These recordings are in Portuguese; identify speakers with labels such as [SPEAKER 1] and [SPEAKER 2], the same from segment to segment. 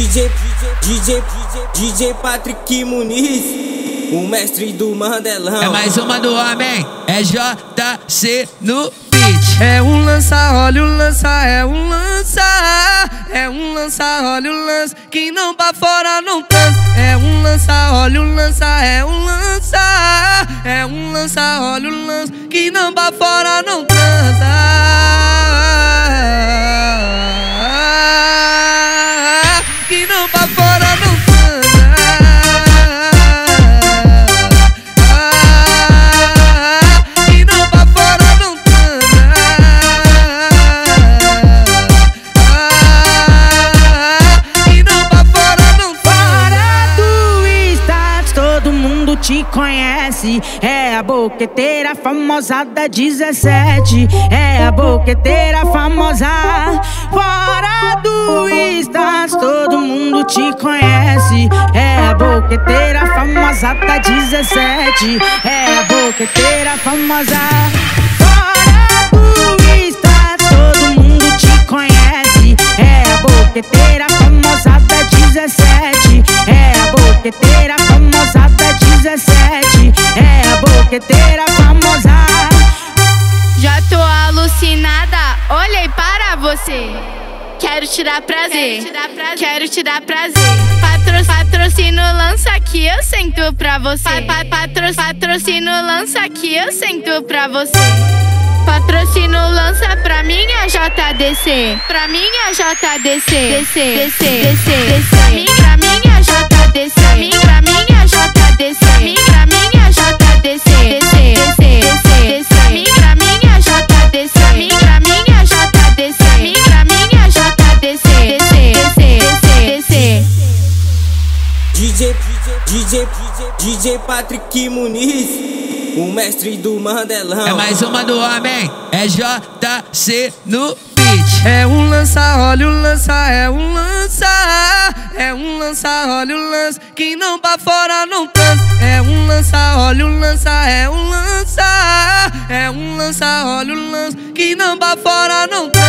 [SPEAKER 1] DJ, DJ, DJ Patrick Muniz, o mestre do Mandelão.
[SPEAKER 2] É mais uma do homem, é JC no beat.
[SPEAKER 3] É um lança, olha o lança, é um lança. É um lança, olha o lança. Quem não pra fora não transa. É um lança, olha o lança, é um lança. É um lança, olha o lança. Quem não pra fora não transa.
[SPEAKER 4] Te conhece. É a boqueteira famosa da 17. É a boqueteira famosa. Fora do status, todo mundo te conhece. É a boqueteira famosa da 17. É a boqueteira famosa. Fora do status, todo mundo te conhece. É a boqueteira famosa da 17. É a boqueteira famosa 17. É a boqueteira famosa.
[SPEAKER 5] Já tô alucinada, olhei para você. Quero te dar prazer, quero te dar prazer. Patro, patrocínio lança aqui, eu sento pra você. Pa, pa, patro, patrocínio lança aqui, eu sento pra você. Patrocínio lança pra minha JDC, pra minha JDC, DC, DC, DC, DC. Pra mim, pra minha JDC, pra mim, pra minha
[SPEAKER 1] DJ, DJ, DJ Patrick Muniz, o mestre do Mandelão.
[SPEAKER 2] É mais uma do homem, é JC no beat.
[SPEAKER 3] É um lança, olha o lança, é um lança. É um lança, olha o lança. Quem não pra fora não transa. É um lança, olha o lança, é um lança. É um lança, olha o lança. Quem não pra fora não transa.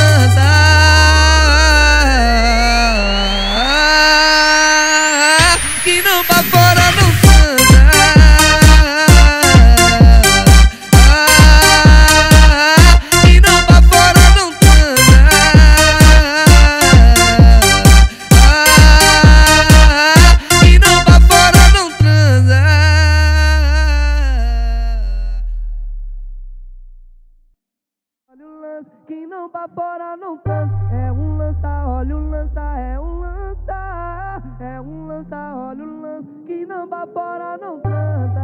[SPEAKER 3] Não pra fora não transa. Quem não pra fora não transa. Quem não pra fora não transa. Olha o lance, quem não fora não transa. É um lança, olha o lança, é um lança. É um lança, olha o lança. Quem não pra fora não transa.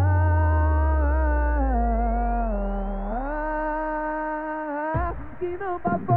[SPEAKER 3] Quem não pra fora